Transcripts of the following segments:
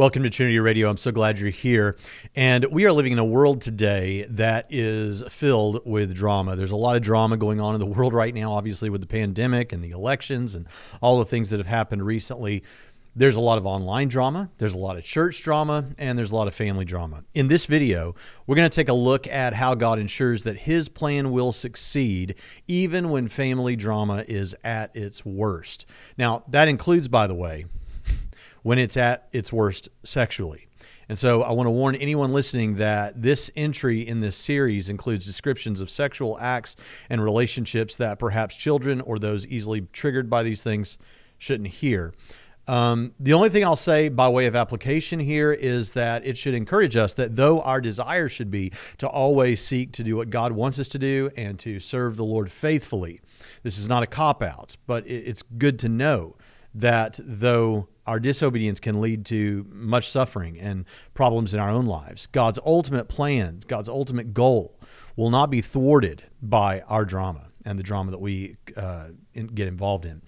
Welcome to Trinity Radio. I'm so glad you're here. And we are living in a world today that is filled with drama. There's a lot of drama going on in the world right now, obviously, with the pandemic and the elections and all the things that have happened recently. There's a lot of online drama, there's a lot of church drama, and there's a lot of family drama. In this video, we're going to take a look at how God ensures that His plan will succeed even when family drama is at its worst. Now, that includes, by the way, when it's at its worst sexually. And so I want to warn anyone listening that this entry in this series includes descriptions of sexual acts and relationships that perhaps children or those easily triggered by these things shouldn't hear. Um, the only thing I'll say by way of application here is that it should encourage us that though our desire should be to always seek to do what God wants us to do and to serve the Lord faithfully, this is not a cop out, but it's good to know that though our disobedience can lead to much suffering and problems in our own lives. God's ultimate plans, God's ultimate goal will not be thwarted by our drama and the drama that we uh, get involved in.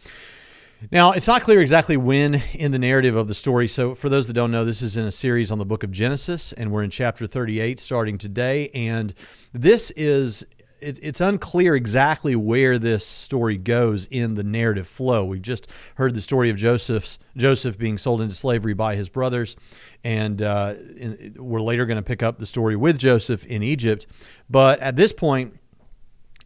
Now, it's not clear exactly when in the narrative of the story. So, for those that don't know, this is in a series on the book of Genesis, and we're in chapter 38 starting today. And this is it, it's unclear exactly where this story goes in the narrative flow. We've just heard the story of Joseph's Joseph being sold into slavery by his brothers, and uh, in, we're later going to pick up the story with Joseph in Egypt. But at this point,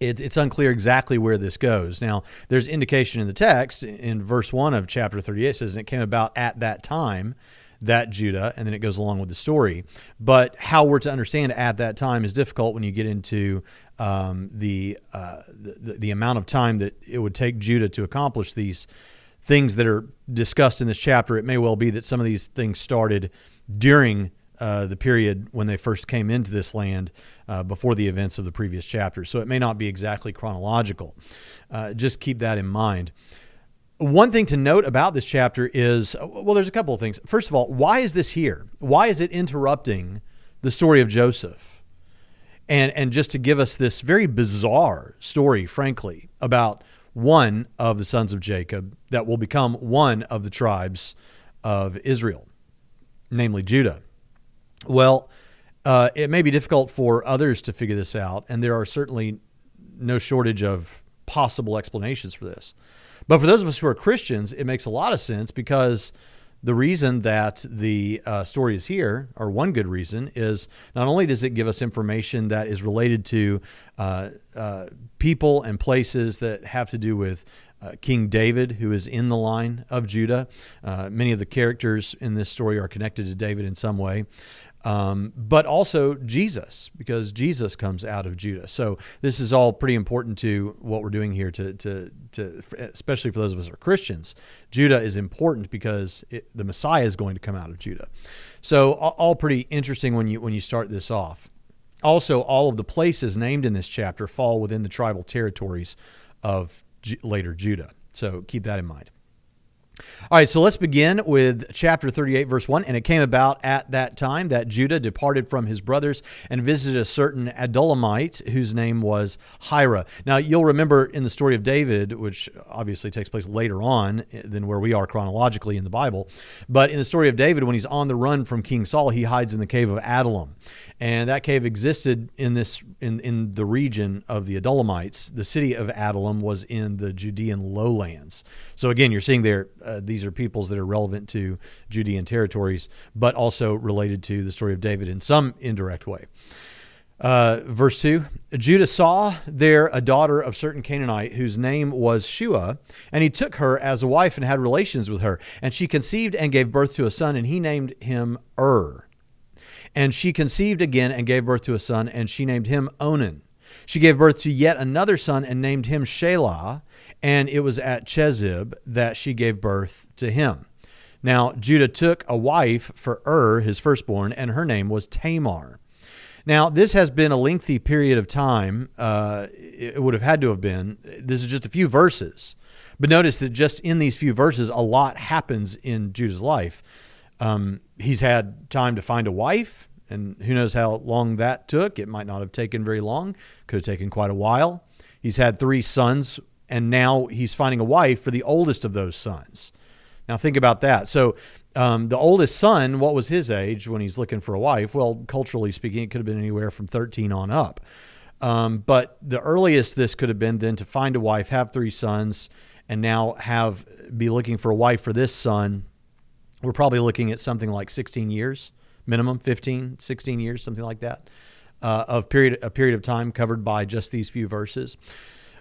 it's, it's unclear exactly where this goes. Now, there's indication in the text in verse 1 of chapter 38 says, And it came about at that time that Judah, and then it goes along with the story. But how we're to understand at that time is difficult when you get into um, the, uh, the, the amount of time that it would take Judah to accomplish these things that are discussed in this chapter. It may well be that some of these things started during uh, the period when they first came into this land uh, before the events of the previous chapter. So it may not be exactly chronological. Uh, just keep that in mind. One thing to note about this chapter is well, there's a couple of things. First of all, why is this here? Why is it interrupting the story of Joseph? and and just to give us this very bizarre story, frankly, about one of the sons of Jacob that will become one of the tribes of Israel, namely Judah. Well, uh, it may be difficult for others to figure this out, and there are certainly no shortage of possible explanations for this. But for those of us who are Christians, it makes a lot of sense because the reason that the uh, story is here, or one good reason, is not only does it give us information that is related to uh, uh, people and places that have to do with uh, King David, who is in the line of Judah. Uh, many of the characters in this story are connected to David in some way um, but also Jesus, because Jesus comes out of Judah. So this is all pretty important to what we're doing here. To to to especially for those of us who are Christians, Judah is important because it, the Messiah is going to come out of Judah. So all pretty interesting when you when you start this off. Also, all of the places named in this chapter fall within the tribal territories of later Judah. So keep that in mind. All right, so let's begin with chapter 38, verse 1. And it came about at that time that Judah departed from his brothers and visited a certain Adullamite whose name was Hira. Now, you'll remember in the story of David, which obviously takes place later on than where we are chronologically in the Bible, but in the story of David, when he's on the run from King Saul, he hides in the cave of Adullam and that cave existed in this in in the region of the Adullamites. The city of Adullam was in the Judean lowlands. So again, you're seeing there uh, these are peoples that are relevant to Judean territories, but also related to the story of David in some indirect way. Uh, verse 2 Judah saw there a daughter of certain Canaanite whose name was Shua, and he took her as a wife and had relations with her. And she conceived and gave birth to a son, and he named him Ur. And she conceived again and gave birth to a son, and she named him Onan. She gave birth to yet another son and named him Shelah, and it was at Chezib that she gave birth to him. Now, Judah took a wife for Ur, his firstborn, and her name was Tamar. Now, this has been a lengthy period of time. Uh, it would have had to have been. This is just a few verses. But notice that just in these few verses, a lot happens in Judah's life. Um, he's had time to find a wife, and who knows how long that took. It might not have taken very long, could have taken quite a while. He's had three sons, and now he's finding a wife for the oldest of those sons. Now, think about that. So, um, the oldest son, what was his age when he's looking for a wife? Well, culturally speaking, it could have been anywhere from 13 on up. Um, but the earliest this could have been then to find a wife, have three sons, and now have be looking for a wife for this son. We're probably looking at something like 16 years minimum, 15, 16 years, something like that, uh, of period a period of time covered by just these few verses.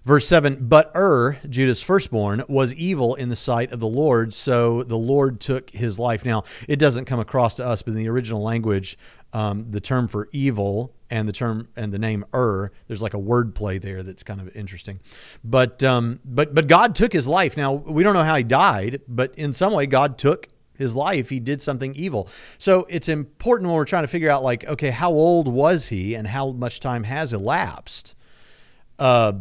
Verse 7 But Ur, Judah's firstborn, was evil in the sight of the Lord, so the Lord took his life. Now, it doesn't come across to us, but in the original language, um, the term for evil and the term and the name Ur, there's like a word play there that's kind of interesting. But um, but but God took his life. Now we don't know how he died, but in some way God took his life. He did something evil. So it's important when we're trying to figure out like, okay, how old was he and how much time has elapsed? Uh,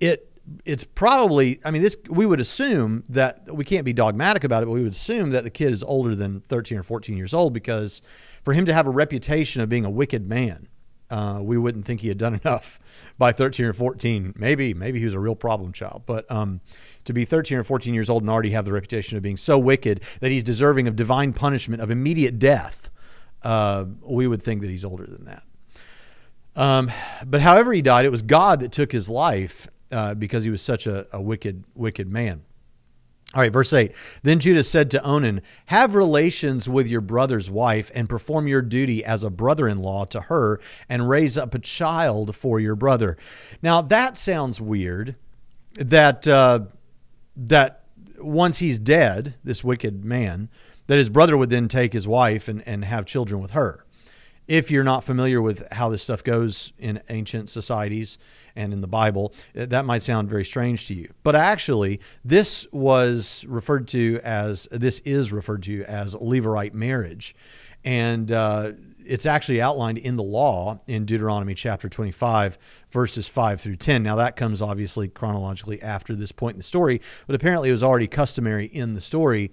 it it's probably i mean this we would assume that we can't be dogmatic about it but we would assume that the kid is older than 13 or 14 years old because for him to have a reputation of being a wicked man uh, we wouldn't think he had done enough by 13 or 14 maybe maybe he was a real problem child but um, to be 13 or 14 years old and already have the reputation of being so wicked that he's deserving of divine punishment of immediate death uh, we would think that he's older than that um, but however he died, it was God that took his life, uh, because he was such a, a wicked, wicked man. All right, verse 8. Then Judah said to Onan, Have relations with your brother's wife and perform your duty as a brother in law to her and raise up a child for your brother. Now, that sounds weird that, uh, that once he's dead, this wicked man, that his brother would then take his wife and, and have children with her. If you're not familiar with how this stuff goes in ancient societies, and in the Bible, uh, that might sound very strange to you. But actually, this was referred to as, this is referred to as Levirate marriage. And uh, it's actually outlined in the law in Deuteronomy chapter 25, verses 5 through 10. Now, that comes obviously chronologically after this point in the story, but apparently it was already customary in the story.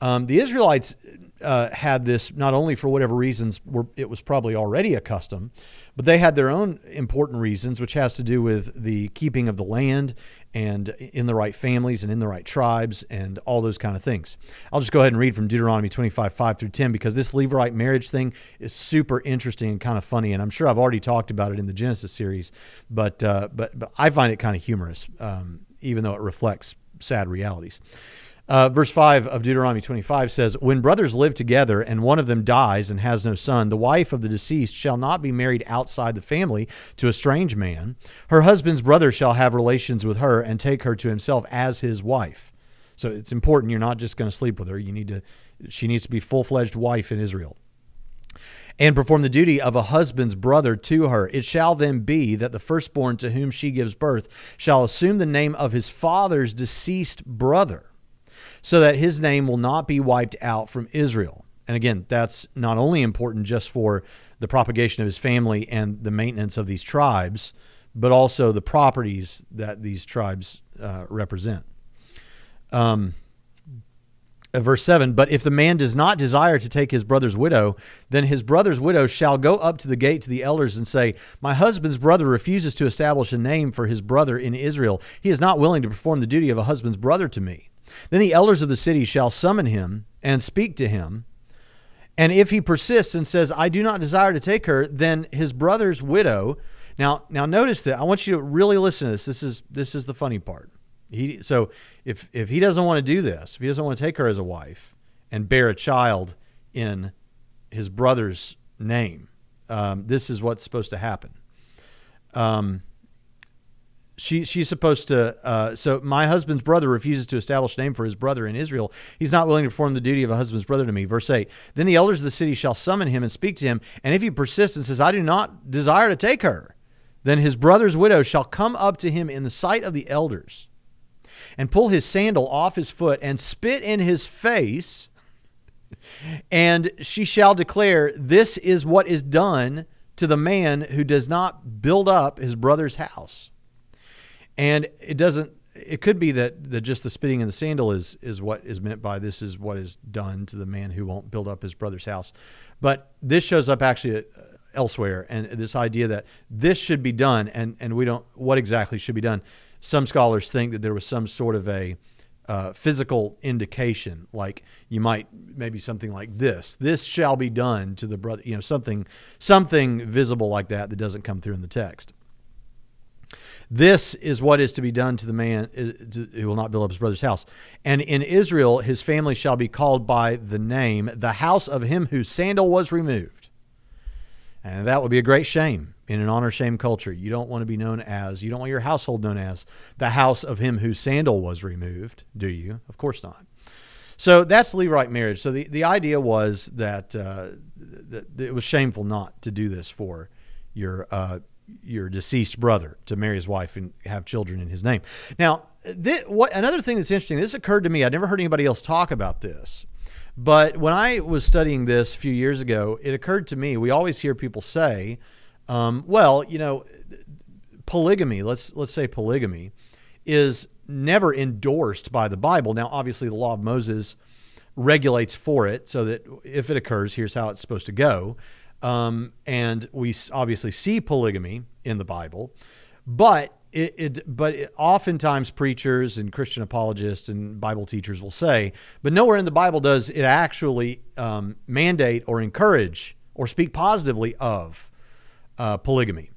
Um, the Israelites uh, had this not only for whatever reasons were, it was probably already a custom, but they had their own important reasons, which has to do with the keeping of the land and in the right families and in the right tribes and all those kind of things. I'll just go ahead and read from Deuteronomy 25, 5 through 10, because this Levirate marriage thing is super interesting and kind of funny. And I'm sure I've already talked about it in the Genesis series, but, uh, but, but I find it kind of humorous, um, even though it reflects sad realities. Uh, verse 5 of Deuteronomy 25 says, When brothers live together and one of them dies and has no son, the wife of the deceased shall not be married outside the family to a strange man. Her husband's brother shall have relations with her and take her to himself as his wife. So it's important you're not just going to sleep with her. You need to, she needs to be full fledged wife in Israel and perform the duty of a husband's brother to her. It shall then be that the firstborn to whom she gives birth shall assume the name of his father's deceased brother so that his name will not be wiped out from Israel. And again, that's not only important just for the propagation of his family and the maintenance of these tribes, but also the properties that these tribes uh, represent. Um, uh, verse 7 But if the man does not desire to take his brother's widow, then his brother's widow shall go up to the gate to the elders and say, My husband's brother refuses to establish a name for his brother in Israel. He is not willing to perform the duty of a husband's brother to me. Then the elders of the city shall summon him and speak to him. And if he persists and says, I do not desire to take her, then his brother's widow. Now, now notice that. I want you to really listen to this. This is this is the funny part. He so if if he doesn't want to do this, if he doesn't want to take her as a wife and bear a child in his brother's name, um, this is what's supposed to happen. Um, she she's supposed to uh, so my husband's brother refuses to establish name for his brother in israel. He's not willing to perform the duty of a husband's brother to me. Verse 8 then the elders of the city shall summon him and speak to him. And if he persists and says i do not desire to take her then his brother's widow shall come up to him in the sight of the elders and pull his sandal off his foot and spit in his face. And she shall declare this is what is done to the man who does not build up his brother's house and it doesn't it could be that, that just the spitting in the sandal is is what is meant by this is what is done to the man who won't build up his brother's house but this shows up actually elsewhere, and this idea that this should be done, and and we don't what exactly should be done. Some scholars think that there was some sort of a uh, physical indication, like you might maybe something like this. This shall be done to the brother, you know, something something visible like that that doesn't come through in the text. This is what is to be done to the man who will not build up his brother's house. And in Israel, his family shall be called by the name, the house of him whose sandal was removed. And that would be a great shame in an honor shame culture. You don't want to be known as, you don't want your household known as the house of him whose sandal was removed, do you? Of course not. So that's Levirate marriage. So the, the idea was that, uh, that it was shameful not to do this for your uh, your deceased brother to marry his wife and have children in his name. Now, this, what another thing that's interesting. This occurred to me. I'd never heard anybody else talk about this. But when I was studying this a few years ago, it occurred to me. We always hear people say, um, "Well, you know, polygamy. Let's let's say polygamy is never endorsed by the Bible. Now, obviously, the law of Moses regulates for it, so that if it occurs, here's how it's supposed to go. Um, and we obviously see polygamy in the Bible, but it, it, but it, oftentimes preachers and Christian apologists and Bible teachers will say, but nowhere in the Bible does it actually um, mandate or encourage or speak positively of uh, polygamy.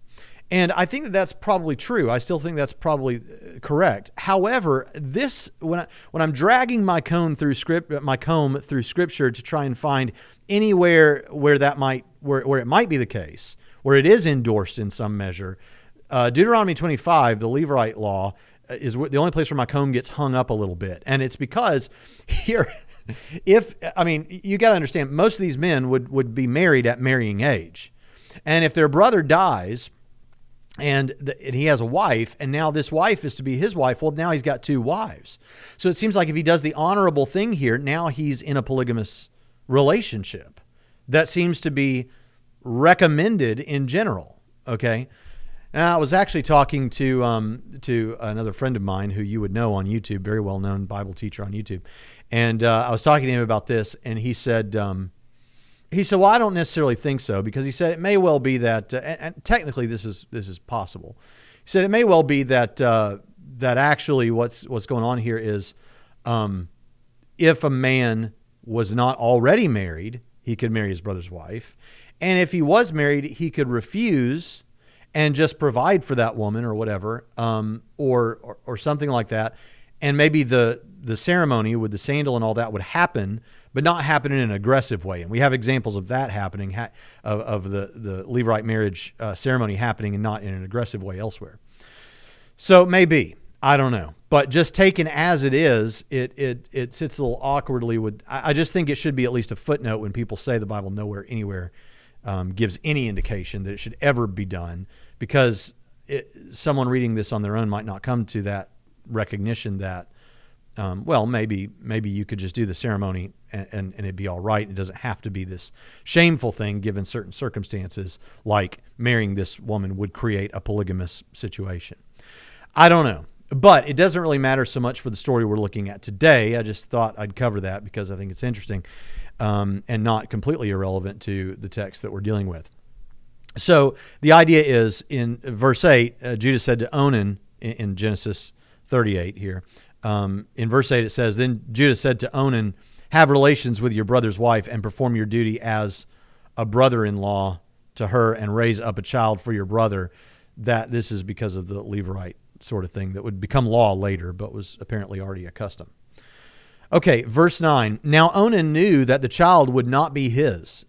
And I think that that's probably true. I still think that's probably uh, correct. However, this when I when I'm dragging my comb through script my comb through scripture to try and find anywhere where that might where where it might be the case, where it is endorsed in some measure, uh, Deuteronomy 25, the Levirate law, uh, is the only place where my comb gets hung up a little bit, and it's because here. If I mean, you got to understand, most of these men would would be married at marrying age, and if their brother dies, and, the, and, he has a wife, and now this wife is to be his wife. Well, now he's got two wives. So it seems like if he does the honorable thing here, now he's in a polygamous relationship. That seems to be recommended in general. Okay. Now, I was actually talking to um, to another friend of mine who you would know on YouTube, very well known Bible teacher on YouTube, and uh, I was talking to him about this, and he said. Um, he said, "Well, I don't necessarily think so because he said it may well be that, uh, and, and, technically this is this is possible. He said it may well be that uh, that actually what's what's going on here is, um, if a man was not already married, he could marry his brother's wife, and if he was married, he could refuse and just provide for that woman or whatever, um, or, or or something like that, and maybe the the ceremony with the sandal and all that would happen." But not happen in an aggressive way. And we have examples of that happening, ha- of, of the, the Levirate marriage uh, ceremony happening and not in an aggressive way elsewhere. So maybe. I don't know. But just taken as it is, it, it, it sits a little awkwardly with. I, I just think it should be at least a footnote when people say the Bible nowhere, anywhere um, gives any indication that it should ever be done because it, someone reading this on their own might not come to that recognition that um, well, maybe maybe you could just do the ceremony and, and, and, it'd be all right. It doesn't have to be this shameful thing given certain circumstances, like marrying this woman would create a polygamous situation. I don't know. But it doesn't really matter so much for the story we're looking at today. I just thought I'd cover that because I think it's interesting um, and not completely irrelevant to the text that we're dealing with. So the idea is in verse 8, uh, Judah said to Onan in, in Genesis 38 here, um, in verse 8, it says, Then Judah said to Onan, Have relations with your brother's wife and perform your duty as a brother in law to her and raise up a child for your brother. That this is because of the Levirate sort of thing that would become law later, but was apparently already a custom. Okay, verse 9. Now Onan knew that the child would not be his.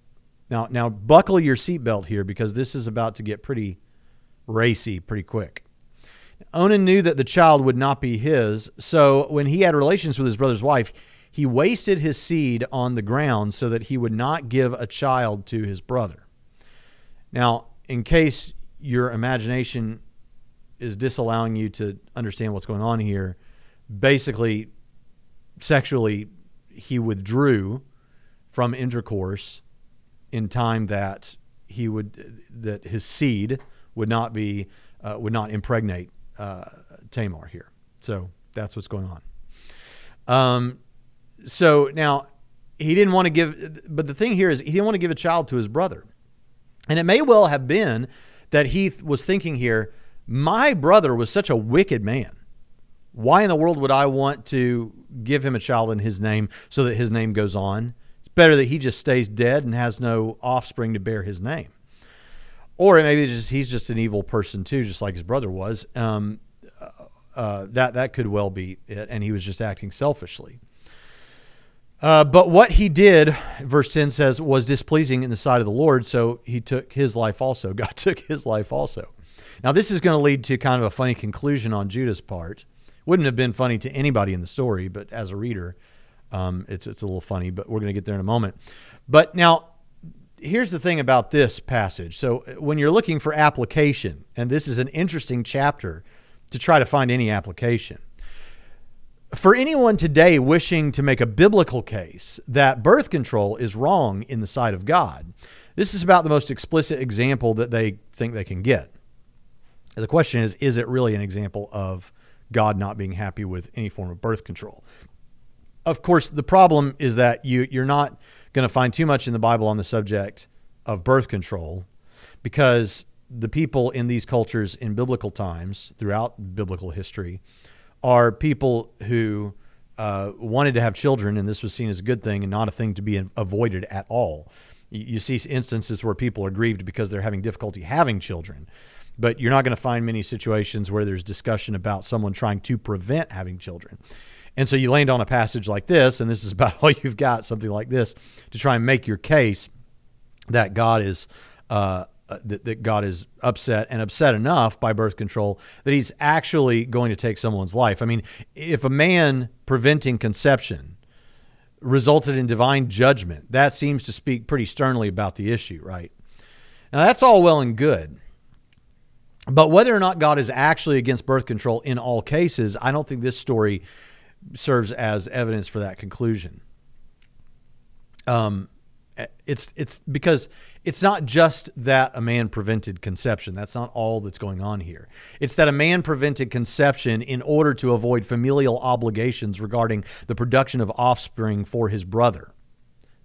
Now, now buckle your seatbelt here because this is about to get pretty racy pretty quick. Onan knew that the child would not be his, so when he had relations with his brother's wife, he wasted his seed on the ground so that he would not give a child to his brother. Now, in case your imagination is disallowing you to understand what's going on here, basically, sexually, he withdrew from intercourse in time that he would that his seed would not be uh, would not impregnate uh, Tamar here. So that's what's going on. Um, so now he didn't want to give, but the thing here is he didn't want to give a child to his brother. And it may well have been that he was thinking here, my brother was such a wicked man. Why in the world would I want to give him a child in his name so that his name goes on? It's better that he just stays dead and has no offspring to bear his name. Or maybe just he's just an evil person too, just like his brother was. Um, uh, that that could well be it, and he was just acting selfishly. Uh, but what he did, verse 10 says, was displeasing in the sight of the Lord, so he took his life also. God took his life also. Now, this is going to lead to kind of a funny conclusion on Judah's part. Wouldn't have been funny to anybody in the story, but as a reader, um, it's, it's a little funny, but we're going to get there in a moment. But now, here's the thing about this passage. So, uh, when you're looking for application, and this is an interesting chapter to try to find any application for anyone today wishing to make a biblical case that birth control is wrong in the sight of God, this is about the most explicit example that they think they can get. The question is is it really an example of God not being happy with any form of birth control? Of course, the problem is that you, you're not going to find too much in the Bible on the subject of birth control because the people in these cultures in biblical times, throughout biblical history, are people who uh, wanted to have children, and this was seen as a good thing and not a thing to be avoided at all. You see instances where people are grieved because they're having difficulty having children, but you're not going to find many situations where there's discussion about someone trying to prevent having children. And so you land on a passage like this, and this is about all you've got, something like this, to try and make your case that God is uh, uh, that, that God is upset and upset enough by birth control that he's actually going to take someone's life. I mean, if a man preventing conception resulted in divine judgment, that seems to speak pretty sternly about the issue, right? Now, that's all well and good. But whether or not God is actually against birth control in all cases, I don't think this story serves as evidence for that conclusion. Um, it's it's because it's not just that a man prevented conception. That's not all that's going on here. It's that a man prevented conception in order to avoid familial obligations regarding the production of offspring for his brother.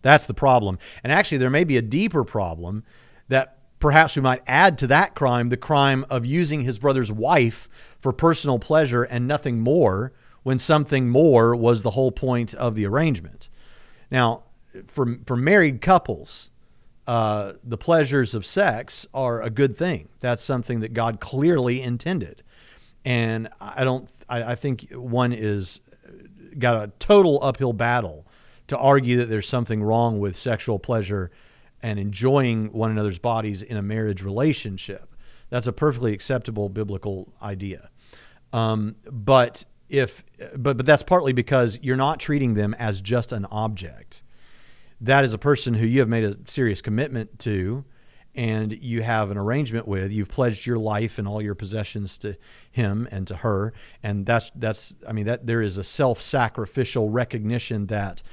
That's the problem. And actually, there may be a deeper problem that perhaps we might add to that crime the crime of using his brother's wife for personal pleasure and nothing more when something more was the whole point of the arrangement. Now, for for married couples, uh, the pleasures of sex are a good thing. That's something that God clearly intended, and I don't. I, I think one is got a total uphill battle to argue that there's something wrong with sexual pleasure and enjoying one another's bodies in a marriage relationship. That's a perfectly acceptable biblical idea. Um, but if but but that's partly because you're not treating them as just an object. That is a person who you have made a serious commitment to and you have an arrangement with. You've pledged your life and all your possessions to him and to her. And that's that's i mean that there is a self-sacrificial recognition that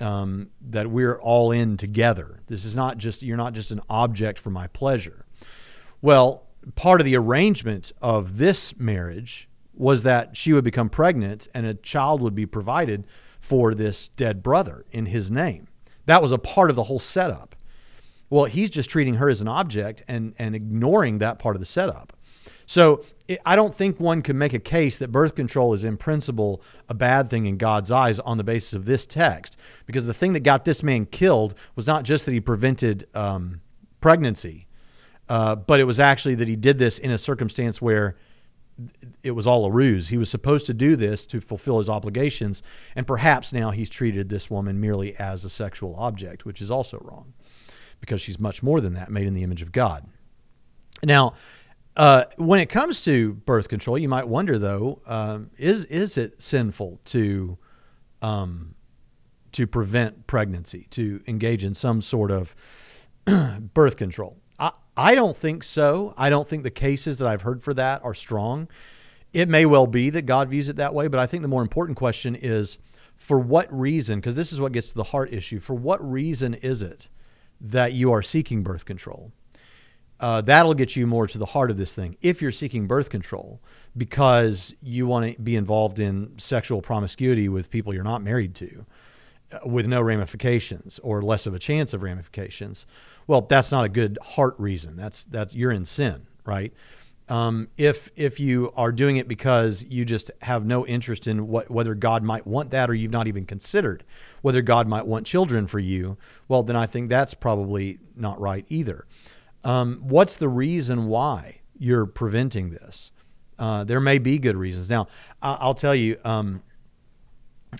um, that we're all in together. This is not just you're not just an object for my pleasure. Well part of the arrangement of this marriage was that she would become pregnant and a child would be provided for this dead brother in his name that was a part of the whole setup. Well, he's just treating her as an object and, and ignoring that part of the setup. So it, I don't think one can make a case that birth control is in principle a bad thing in God's eyes on the basis of this text, because the thing that got this man killed was not just that he prevented um, pregnancy, uh, but it was actually that he did this in a circumstance where it was all a ruse. He was supposed to do this to fulfill his obligations, and perhaps now he's treated this woman merely as a sexual object, which is also wrong because she's much more than that, made in the image of God. Now, uh, when it comes to birth control, you might wonder though, um, is is it sinful to um, to prevent pregnancy, to engage in some sort of birth control? I don't think so. I don't think the cases that I've heard for that are strong. It may well be that God views it that way, but I think the more important question is for what reason, because this is what gets to the heart issue, for what reason is it that you are seeking birth control? Uh, that'll get you more to the heart of this thing. If you're seeking birth control because you want to be involved in sexual promiscuity with people you're not married to, with no ramifications or less of a chance of ramifications. Well, that's not a good heart reason. That's that's you're in sin, right? Um, if if you are doing it because you just have no interest in what whether God might want that, or you've not even considered whether God might want children for you, well, then I think that's probably not right either. Um, what's the reason why you're preventing this? Uh, there may be good reasons. Now, I, will tell you. Um,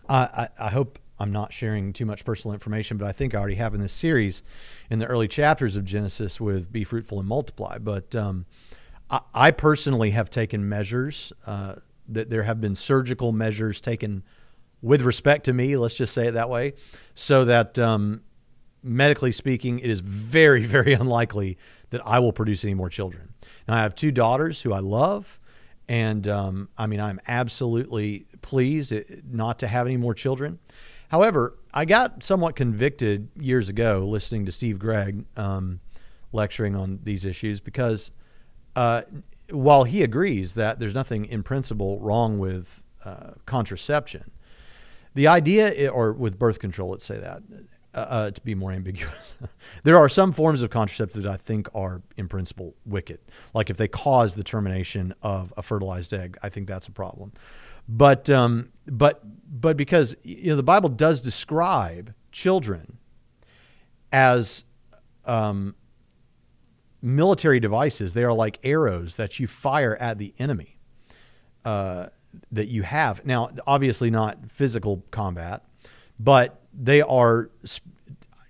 I, I, I hope I'm not sharing too much personal information, but I think I already have in this series in the early chapters of Genesis with Be Fruitful and Multiply. But um, I, I, personally have taken measures, uh, that there have been surgical measures taken with respect to me, let's just say it that way, so that um, medically speaking, it is very, very unlikely that I will produce any more children. Now, I have two daughters who I love. And um, I mean, I'm absolutely pleased not to have any more children. However, I got somewhat convicted years ago listening to Steve Gregg um, lecturing on these issues because uh, while he agrees that there's nothing in principle wrong with uh, contraception, the idea, or with birth control, let's say that, uh, uh to be more ambiguous, there are some forms of contraceptive that I think are in principle wicked. Like if they cause the termination of a fertilized egg, I think that's a problem. But um, but but because you know the Bible does describe children as um, military devices. They are like arrows that you fire at the enemy uh, that you have. Now, obviously not physical combat, but they are,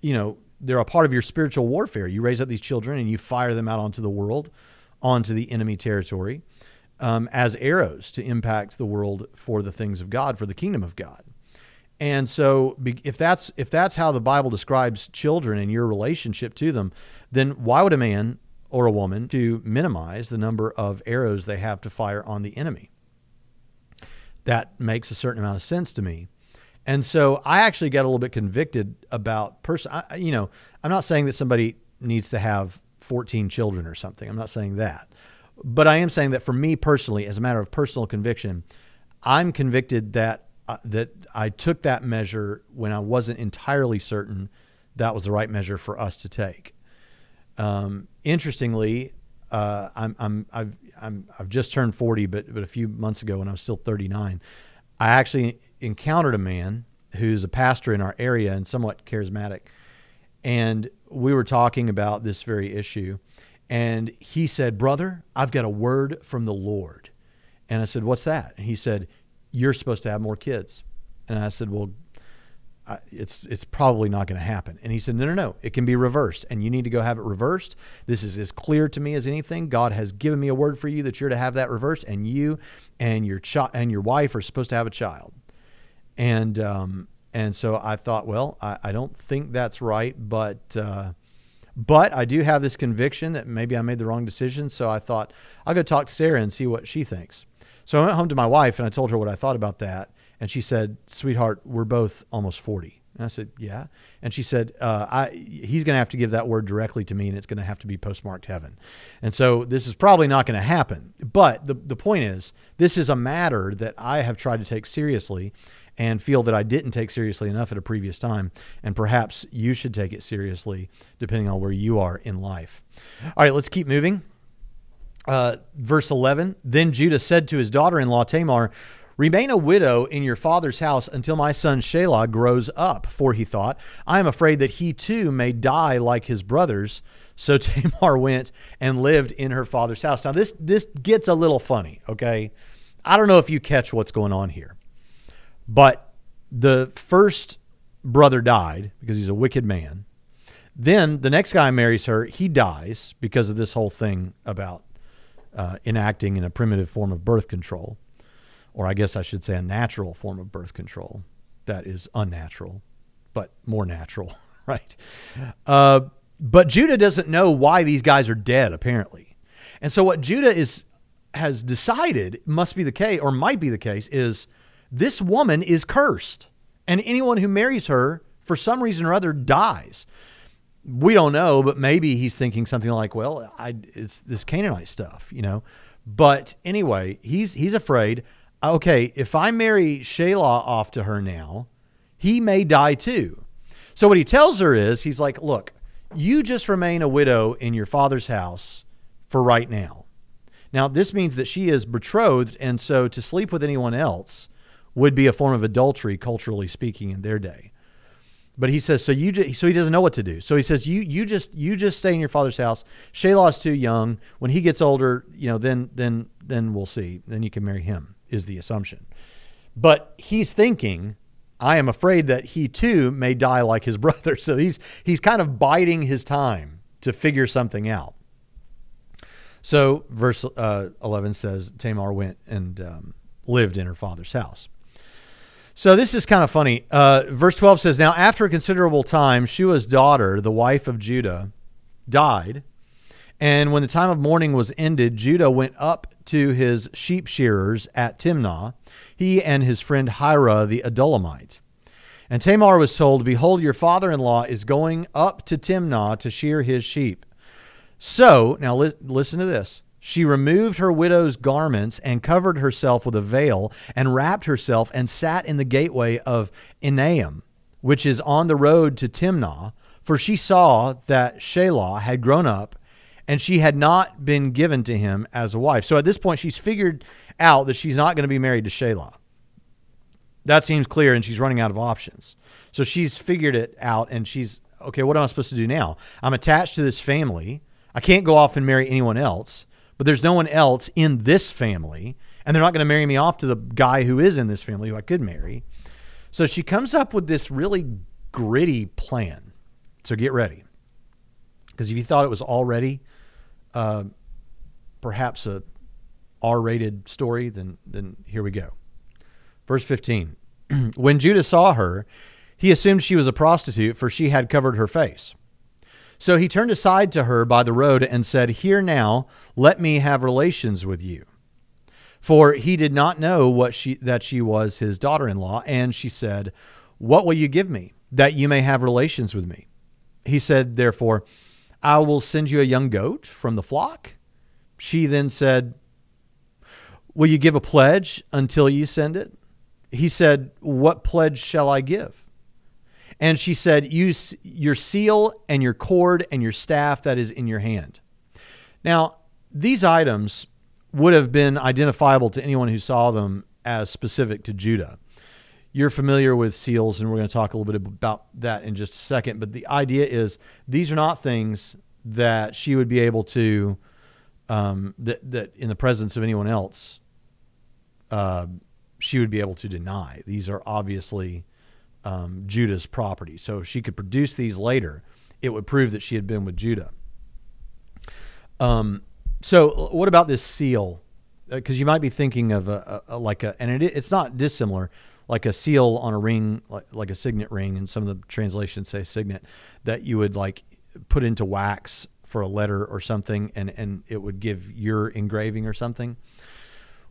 you know, they're a part of your spiritual warfare. You raise up these children and you fire them out onto the world, onto the enemy territory um, as arrows to impact the world for the things of God, for the kingdom of God. And so, if that's if that's how the Bible describes children and your relationship to them, then why would a man or a woman to minimize the number of arrows they have to fire on the enemy? That makes a certain amount of sense to me. And so, I actually got a little bit convicted about person. You know, I'm not saying that somebody needs to have 14 children or something. I'm not saying that. But I am saying that for me personally, as a matter of personal conviction, I'm convicted that uh, that I took that measure when I wasn't entirely certain that was the right measure for us to take. Um, interestingly, uh, I'm, I'm, I've, I'm, I've just turned 40, but, but a few months ago when I was still 39, I actually encountered a man who's a pastor in our area and somewhat charismatic. And we were talking about this very issue. And he said, Brother, I've got a word from the Lord. And I said, What's that? And he said, You're supposed to have more kids. And I said, Well, it's it's probably not going to happen. And he said, No, no, no. It can be reversed, and you need to go have it reversed. This is as clear to me as anything. God has given me a word for you that you're to have that reversed, and you and your child and your wife are supposed to have a child. And um, and so I thought, well, I, I don't think that's right, but uh, but I do have this conviction that maybe I made the wrong decision. So I thought I'll go talk to Sarah and see what she thinks. So I went home to my wife and I told her what I thought about that. And she said, Sweetheart, we're both almost 40. And I said, Yeah. And she said, uh, I, He's going to have to give that word directly to me and it's going to have to be postmarked heaven. And so this is probably not going to happen. But the, the point is, this is a matter that I have tried to take seriously and feel that I didn't take seriously enough at a previous time. And perhaps you should take it seriously depending on where you are in life. All right, let's keep moving. Uh, verse 11 Then Judah said to his daughter in law Tamar, Remain a widow in your father's house until my son Shelah grows up. For he thought, I am afraid that he too may die like his brothers. So Tamar went and lived in her father's house. Now, this, this gets a little funny, okay? I don't know if you catch what's going on here. But the first brother died because he's a wicked man. Then the next guy marries her. He dies because of this whole thing about uh, enacting in a primitive form of birth control, or I guess I should say a natural form of birth control that is unnatural, but more natural, right? Uh, but Judah doesn't know why these guys are dead, apparently. And so what Judah is has decided must be the case, or might be the case, is this woman is cursed, and anyone who marries her for some reason or other dies. We don't know, but maybe he's thinking something like, "Well, I, it's this Canaanite stuff," you know. But anyway, he's he's afraid. Uh, okay, if I marry Shelah off to her now, he may die too. So what he tells her is, he's like, look, you just remain a widow in your father's house for right now. Now, this means that she is betrothed, and so to sleep with anyone else would be a form of adultery, culturally speaking, in their day. But he says, so you just, so he doesn't know what to do. So he says, you you just you just stay in your father's house. Shelah is too young. When he gets older, you know, then then then we'll see. Then you can marry him. Is the assumption. But he's thinking, I am afraid that he too may die like his brother. So he's he's kind of biding his time to figure something out. So verse uh, 11 says Tamar went and um, lived in her father's house. So this is kind of funny. Uh, verse 12 says, Now after a considerable time, Shua's daughter, the wife of Judah, died. And when the time of mourning was ended, Judah went up to his sheep shearers at Timnah, he and his friend Hira the Adullamite. And Tamar was told, Behold, your father in law is going up to Timnah to shear his sheep. So, now li- listen to this. She removed her widow's garments and covered herself with a veil and wrapped herself and sat in the gateway of Enaim, which is on the road to Timnah, for she saw that Shelah had grown up and she had not been given to him as a wife. So at this point, she's figured out that she's not going to be married to Shelah. That seems clear, and she's running out of options. So she's figured it out, and she's okay. What am I supposed to do now? I'm attached to this family. I can't go off and marry anyone else but there's no one else in this family, and they're not going to marry me off to the guy who is in this family who I could marry. So she comes up with this really gritty plan. So get ready. Because if you thought it was already uh, perhaps a R-rated story, then then here we go. Verse 15. when Judah saw her, he assumed she was a prostitute, for she had covered her face. So he turned aside to her by the road and said, Here now, let me have relations with you. For he did not know what she, that she was his daughter in law. And she said, What will you give me that you may have relations with me? He said, Therefore, I will send you a young goat from the flock. She then said, Will you give a pledge until you send it? He said, What pledge shall I give? And she said, Use your seal and your cord and your staff that is in your hand. Now, these items would have been identifiable to anyone who saw them as specific to Judah. You're familiar with seals, and we're going to talk a little bit about that in just a second. But the idea is these are not things that she would be able to, um, that, that in the presence of anyone else, uh, she would be able to deny. These are obviously um, Judah's property. So if she could produce these later, it would prove that she had been with Judah. Um, so what about this seal? Because uh, you might be thinking of a, a, a like a, and it, it's not dissimilar, like a seal on a ring, like, like a signet ring, and some of the translations say signet, that you would like put into wax for a letter or something, and and it would give your engraving or something.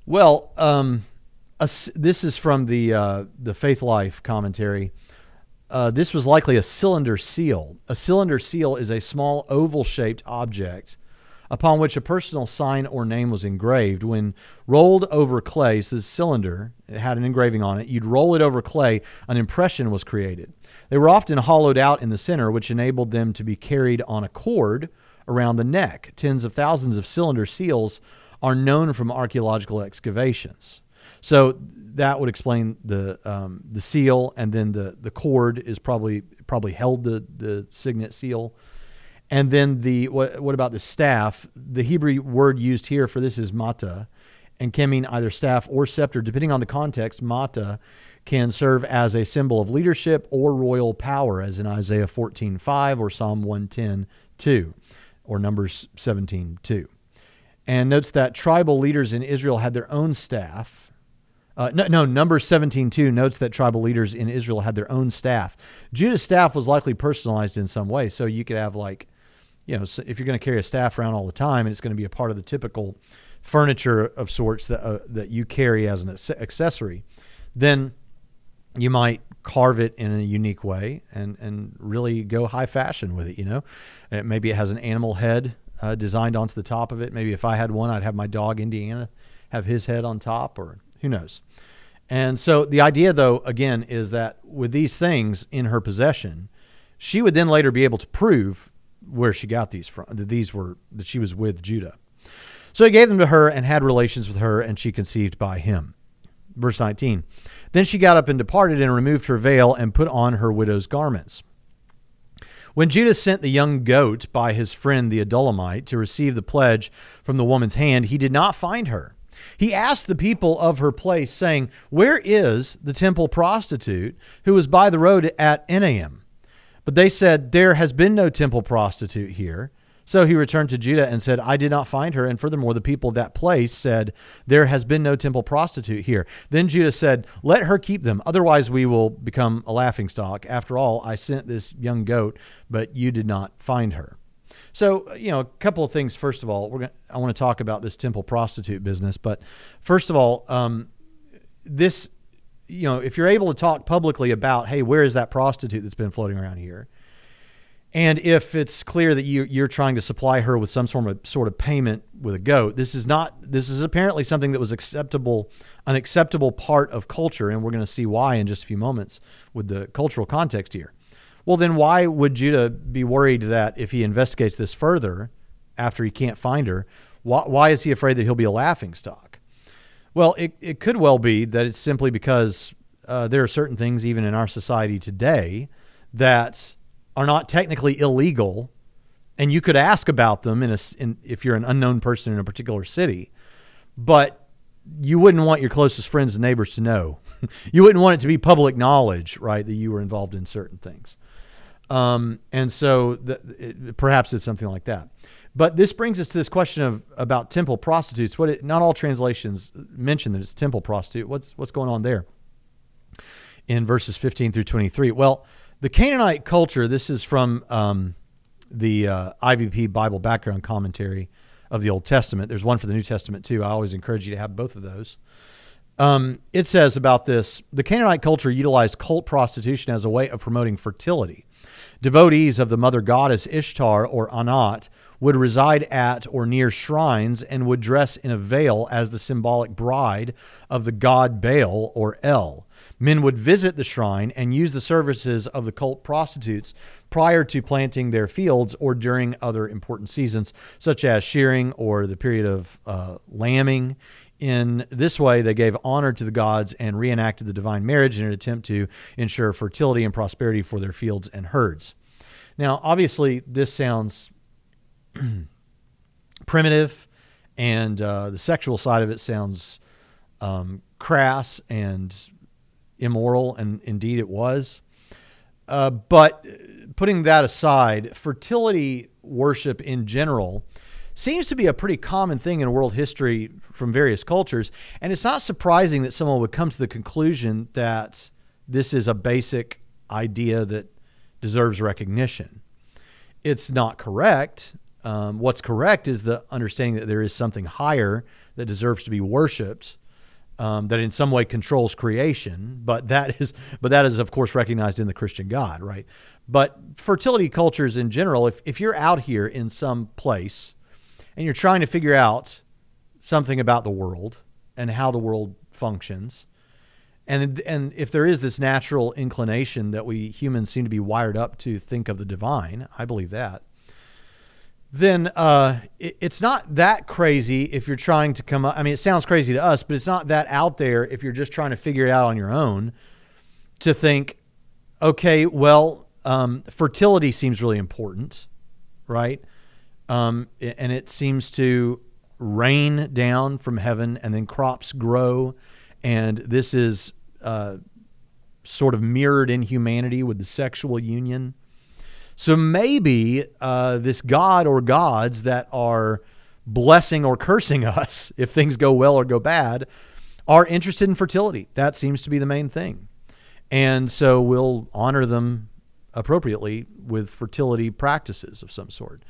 Well, um, a, this is from the uh, the Faithlife commentary. Uh, this was likely a cylinder seal. A cylinder seal is a small oval shaped object upon which a personal sign or name was engraved. When rolled over clay, so this cylinder, it had an engraving on it, you'd roll it over clay, an impression was created. They were often hollowed out in the center, which enabled them to be carried on a cord around the neck. Tens of thousands of cylinder seals are known from archaeological excavations. So that would explain the um, the seal, and then the the cord is probably probably held the the signet seal, and then the what what about the staff? The Hebrew word used here for this is mata, and can mean either staff or scepter, depending on the context. Mata can serve as a symbol of leadership or royal power, as in Isaiah 14:5 or Psalm 110:2 or Numbers 17:2. And notes that tribal leaders in Israel had their own staff uh, no, no, number 17.2 notes that tribal leaders in Israel had their own staff. Judah's staff was likely personalized in some way. So you could have, like, you know, if you're going to carry a staff around all the time and it's going to be a part of the typical furniture of sorts that, uh, that you carry as an accessory, then you might carve it in a unique way and, and really go high fashion with it, you know. Uh, maybe it has an animal head uh, designed onto the top of it. Maybe if I had one, I'd have my dog Indiana have his head on top or who knows? And so the idea, though, again, is that with these things in her possession, she would then later be able to prove where she got these from, that these were, that she was with Judah. So he gave them to her and had relations with her, and she conceived by him. Verse 19. Then she got up and departed and removed her veil and put on her widow's garments. When Judah sent the young goat by his friend the Adullamite to receive the pledge from the woman's hand, he did not find her. He asked the people of her place, saying, Where is the temple prostitute who was by the road at Enaim? But they said, There has been no temple prostitute here. So he returned to Judah and said, I did not find her. And furthermore, the people of that place said, There has been no temple prostitute here. Then Judah said, Let her keep them. Otherwise, we will become a laughingstock. After all, I sent this young goat, but you did not find her. So, you know, a couple of things. First of all, we're gonna, I want to talk about this temple prostitute business. But first of all, um, this, you know, if you're able to talk publicly about, hey, where is that prostitute that's been floating around here? And if it's clear that you, you're trying to supply her with some sort of sort of payment with a goat, this is not. This is apparently something that was acceptable, an acceptable part of culture, and we're going to see why in just a few moments with the cultural context here. Well, then why would Judah be worried that if he investigates this further, after he can't find her, why, why is he afraid that he'll be a laughing stock? Well, it, it could well be that it's simply because uh, there are certain things, even in our society today, that are not technically illegal, and you could ask about them in a in, if you're an unknown person in a particular city, but you wouldn't want your closest friends and neighbors to know. you wouldn't want it to be public knowledge, right, that you were involved in certain things. Um, and so the, it, perhaps it's something like that. But this brings us to this question of about temple prostitutes. What it, not all translations mention that it's temple prostitute. What's what's going on there? In verses 15 through 23. Well, the Canaanite culture, this is from um, the uh, IVP Bible background commentary of the Old Testament. There's one for the New Testament too. I always encourage you to have both of those. Um, it says about this the Canaanite culture utilized cult prostitution as a way of promoting fertility. Devotees of the mother goddess Ishtar or Anat would reside at or near shrines and would dress in a veil as the symbolic bride of the god Baal or El. Men would visit the shrine and use the services of the cult prostitutes prior to planting their fields or during other important seasons, such as shearing or the period of uh, lambing. In this way, they gave honor to the gods and reenacted the divine marriage in an attempt to ensure fertility and prosperity for their fields and herds. Now, obviously, this sounds primitive, and uh, the sexual side of it sounds um, crass and immoral, and indeed it was. Uh, but putting that aside, fertility worship in general seems to be a pretty common thing in world history from various cultures. And it's not surprising that someone would come to the conclusion that this is a basic idea that deserves recognition. It's not correct. Um, what's correct is the understanding that there is something higher that deserves to be worshipped um, that in some way controls creation, but that is but that is of course recognized in the Christian God, right? But fertility cultures in general, if if you're out here in some place and you're trying to figure out something about the world and how the world functions, and and if there is this natural inclination that we humans seem to be wired up to think of the divine, I believe that then uh, it, it's not that crazy if you're trying to come up. I mean, it sounds crazy to us, but it's not that out there if you're just trying to figure it out on your own to think, okay, well, um, fertility seems really important, right? Um, and it seems to rain down from heaven and then crops grow. And this is uh, sort of mirrored in humanity with the sexual union so maybe uh, this God or gods that are blessing or cursing us if things go well or go bad are interested in fertility. That seems to be the main thing. And so we'll honor them appropriately with fertility practices of some sort.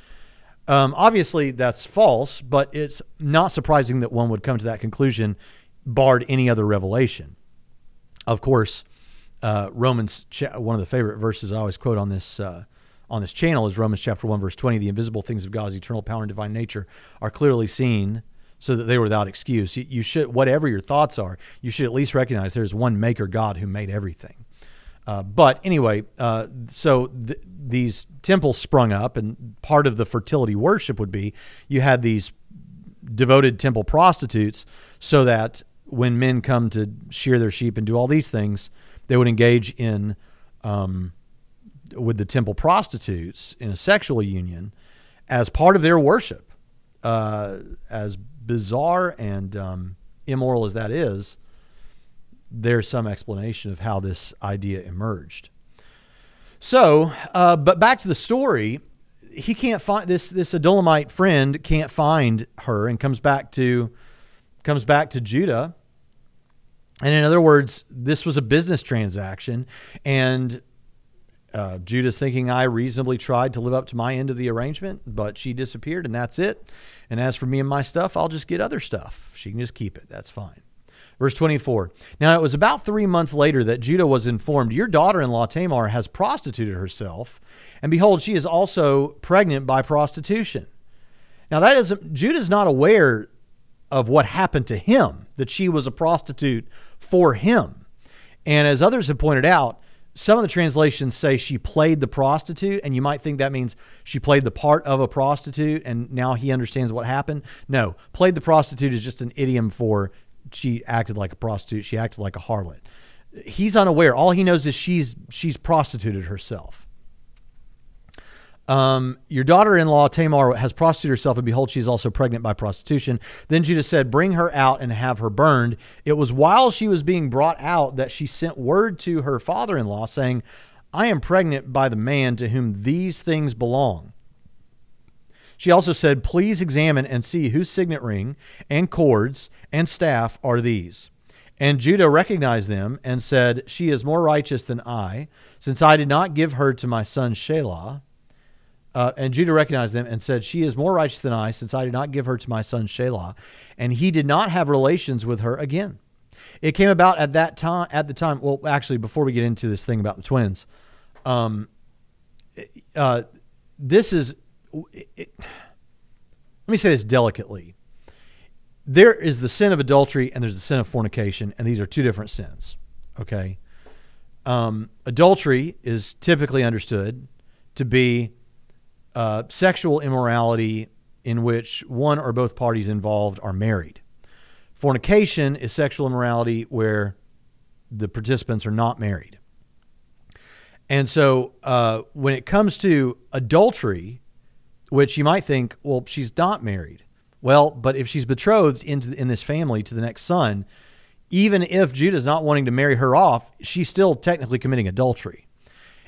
Um, obviously, that's false, but it's not surprising that one would come to that conclusion, barred any other revelation. Of course, uh, Romans, one of the favorite verses I always quote on this uh, on this channel is Romans chapter 1 verse 20 the invisible things of God's eternal power and divine nature are clearly seen so that they were without excuse. You should, whatever your thoughts are, you should at least recognize there is one maker God who made everything. Uh, but anyway, uh, so th- these temples sprung up, and part of the fertility worship would be you had these devoted temple prostitutes, so that when men come to shear their sheep and do all these things, they would engage in um, with the temple prostitutes in a sexual union as part of their worship. Uh, as bizarre and um, immoral as that is, there's some explanation of how this idea emerged. So, uh, but back to the story, he can't find this. This Adullamite friend can't find her, and comes back to comes back to Judah. And in other words, this was a business transaction, and uh, Judah's thinking I reasonably tried to live up to my end of the arrangement, but she disappeared, and that's it. And as for me and my stuff, I'll just get other stuff. She can just keep it. That's fine. Verse 24. Now it was about three months later that Judah was informed, Your daughter in law Tamar has prostituted herself, and behold, she is also pregnant by prostitution. Now that is, Judah's not aware of what happened to him, that she was a prostitute for him. And as others have pointed out, some of the translations say she played the prostitute, and you might think that means she played the part of a prostitute, and now he understands what happened. No, played the prostitute is just an idiom for she acted like a prostitute. She acted like a harlot. He's unaware. All he knows is she's she's prostituted herself. Um, your daughter-in-law Tamar has prostituted herself, and behold, she is also pregnant by prostitution. Then Judah said, "Bring her out and have her burned." It was while she was being brought out that she sent word to her father-in-law, saying, "I am pregnant by the man to whom these things belong." She also said, Please examine and see whose signet ring and cords and staff are these. And Judah recognized them and said, She is more righteous than I, since I did not give her to my son Shelah. Uh, and Judah recognized them and said, She is more righteous than I, since I did not give her to my son Shelah. And he did not have relations with her again. It came about at that time, at the time, well, actually, before we get into this thing about the twins, um, uh, this is it, let me say this delicately. There is the sin of adultery and there's the sin of fornication, and these are two different sins. Okay. Um, adultery is typically understood to be uh, sexual immorality in which one or both parties involved are married. Fornication is sexual immorality where the participants are not married. And so uh, when it comes to adultery, which you might think, well, she's not married. Well, but if she's betrothed into in this family to the next son, even if Judah's not wanting to marry her off, she's still technically committing adultery.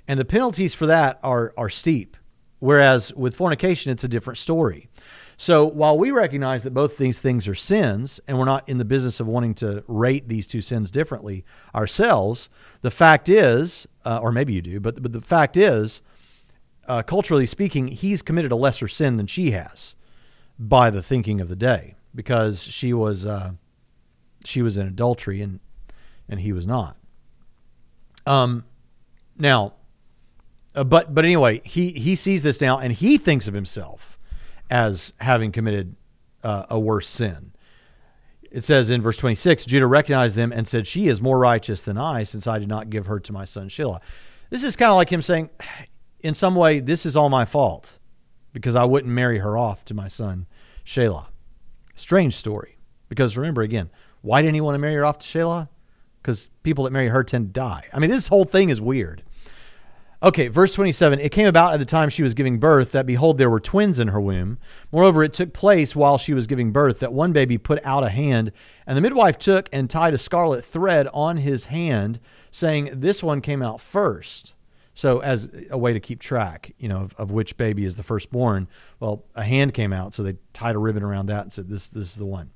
And the penalties for that are are steep. Whereas with fornication, it's a different story. So while we recognize that both these things are sins, and we're not in the business of wanting to rate these two sins differently ourselves, the fact is, uh, or maybe you do, but but the fact is, uh, culturally speaking, he's committed a lesser sin than she has by the thinking of the day because she was uh, she was in adultery and and he was not. Um, now, uh, but but anyway, he he sees this now and he thinks of himself as having committed uh, a worse sin. It says in verse 26, Judah recognized them and said, She is more righteous than I, since I did not give her to my son Shelah. This is kind of like him saying, in some way, this is all my fault because I wouldn't marry her off to my son, Shelah. Strange story. Because remember, again, why didn't he want to marry her off to Shelah? Because people that marry her tend to die. I mean, this whole thing is weird. Okay, verse 27 It came about at the time she was giving birth that, behold, there were twins in her womb. Moreover, it took place while she was giving birth that one baby put out a hand, and the midwife took and tied a scarlet thread on his hand, saying, This one came out first. So as a way to keep track, you know, of, of, which baby is the firstborn, well, a hand came out, so they tied a ribbon around that and said, "This, this is the one."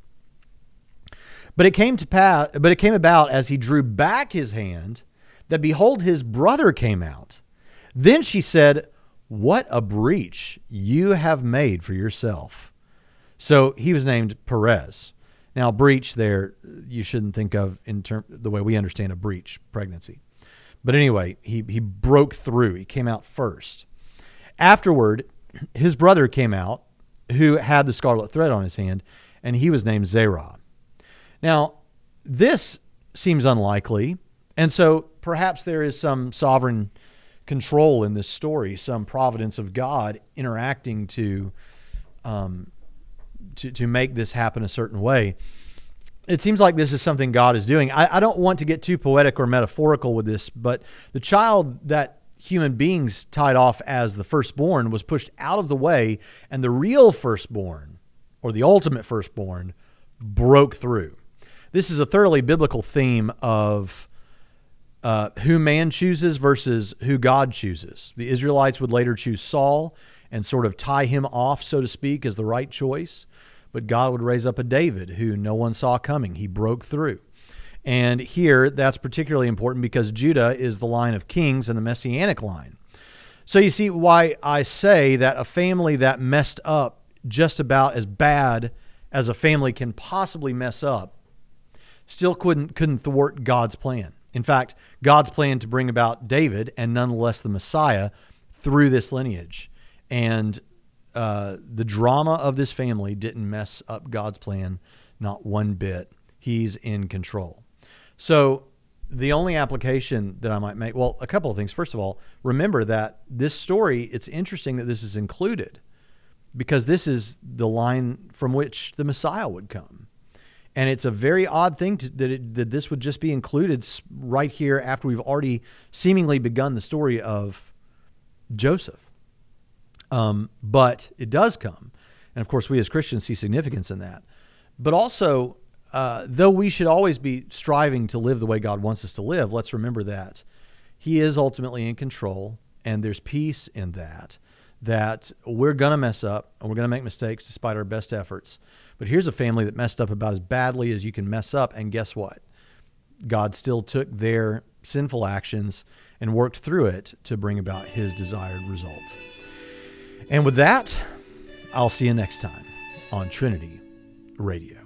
But it came to pass, but it came about as he drew back his hand, that behold, his brother came out. Then she said, "What a breach you have made for yourself." So he was named Perez. Now, breach there, you shouldn't think of in term the way we understand a breach pregnancy. But anyway, he, he broke through. He came out first. Afterward, his brother came out who had the scarlet thread on his hand, and he was named Zerah. Now, this seems unlikely, and so perhaps there is some sovereign control in this story, some providence of God interacting to um, to, to make this happen a certain way. It seems like this is something God is doing. I, I don't want to get too poetic or metaphorical with this, but the child that human beings tied off as the firstborn was pushed out of the way, and the real firstborn, or the ultimate firstborn, broke through. This is a thoroughly biblical theme of uh, who man chooses versus who God chooses. The Israelites would later choose Saul and sort of tie him off, so to speak, as the right choice. But God would raise up a David who no one saw coming. He broke through. And here, that's particularly important because Judah is the line of kings and the messianic line. So you see why I say that a family that messed up just about as bad as a family can possibly mess up still couldn't couldn't thwart God's plan. In fact, God's plan to bring about David and nonetheless the Messiah through this lineage. And uh, the drama of this family didn't mess up God's plan, not one bit. He's in control. So, the only application that I might make, well, a couple of things. First of all, remember that this story, it's interesting that this is included because this is the line from which the Messiah would come. And it's a very odd thing to, that, it, that this would just be included right here after we've already seemingly begun the story of Joseph. Um, but it does come. And of course, we as Christians see significance in that. But also, uh, though we should always be striving to live the way God wants us to live, let's remember that He is ultimately in control, and there's peace in that. That we're going to mess up and we're going to make mistakes despite our best efforts. But here's a family that messed up about as badly as you can mess up. And guess what? God still took their sinful actions and worked through it to bring about his desired result. And with that, I'll see you next time on Trinity Radio.